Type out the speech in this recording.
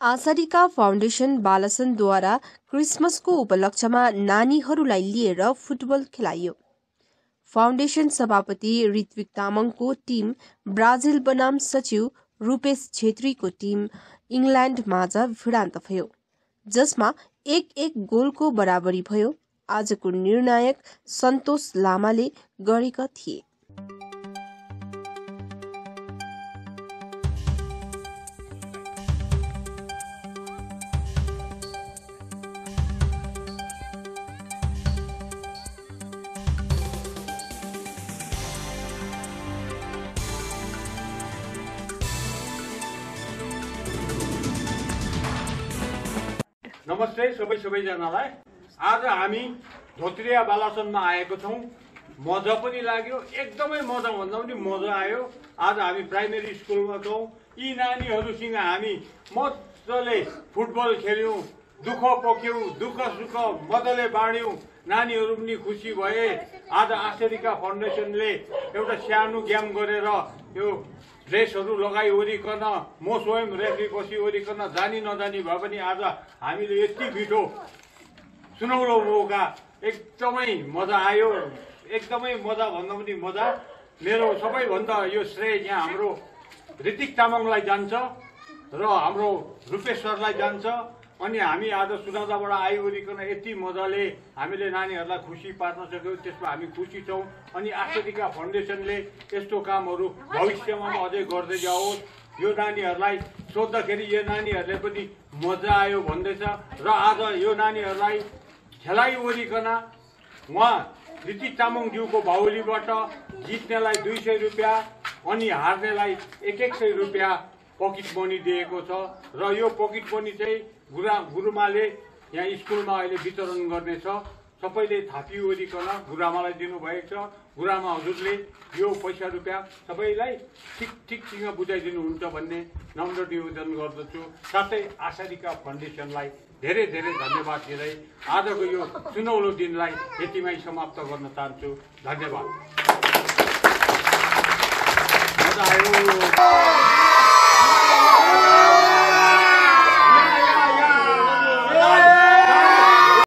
आसारिका foundation बालसनद्वारा क्रिसमसको उपलक्ष्यमा नानीहरूलाई लिएर फुटबल खेलाइयो। फाउन्डेसन सभापति ऋत्विक तामाङको टिम ब्राजिल बनाम सचिव रूपेश छेत्रीको टिम इङ्ल्यान्ड माझ भिडान्त भयो जसमा एक एक गोलको बराबरी भयो। आजको निर्णायक सन्तोष लामाले गरेका थिए। नमस्ते सबै सबैजनालाई। आज हामी धोत्रिया बालासनमा आएको छौँ। मजा पनि लाग्यो एकदमै मजा भन्दा पनि मजा आयो। आज हामी प्राइमेरी स्कुलमा छौँ। यी नानीहरूसँग हामी मजाले फुटबल खेल्यौँ। दुःख पोख्यौँ दुःख सुख मजाले बाँड्यौँ। नानीहरू पनि खुसी भए। आज आश्चर्यका फाउन्डेसनले एउटा सानो गेम गरेर यो ड्रेसहरू लगाइवरिकन म स्वयं रेफ्री बसिवरिकन जानी नजानी भए पनि आज हामीले यति मिठो सुनौलो मौका एकदमै मजा आयो। एकदमै मजा भन्दा पनि मजा। मेरो सबैभन्दा यो श्रेय यहाँ हाम्रो ऋतिक तामाङलाई जान्छ र हाम्रो रूपेश सरलाई जान्छ। अनि हामी आज सुनादाबाट आइवरिकन यति मजाले हामीले नानीहरूलाई खुसी पार्न सक्यौँ त्यसमा हामी खुसी छौँ। अनि आश्चर्यका फाउन्डेसनले यस्तो कामहरू भविष्यमा पनि अझै गर्दै जाओस्। यो नानीहरूलाई सोद्धाखेरि यो नानीहरूले पनि मजा आयो भन्दैछ। र आज यो नानीहरूलाई खेलाइवरिकन उहाँ ऋतिक तामाङज्यूको बाहुलीबाट जित्नेलाई दुई सय रुपियाँ अनि हार्नेलाई एक एक सय रुपियाँ पकेट मनी दिएको छ। र यो पकेट मनी चाहिँ गुरा गुरुमाले यहाँ स्कुलमा अहिले वितरण गर्नेछ। सबैले थापिवरिकन गुरामालाई दिनुभएको छ। गुरामा हजुरले यो पैसा रुपियाँ सबैलाई ठिक ठिकसँग बुझाइदिनुहुन्छ भन्ने नम्र निवेदन गर्दछु। साथै आशारिका फाउन्डेसनलाई धेरै धेरै धन्यवाद दिँदै आजको यो सुनौलो दिनलाई यतिमै समाप्त गर्न चाहन्छु। धन्यवाद।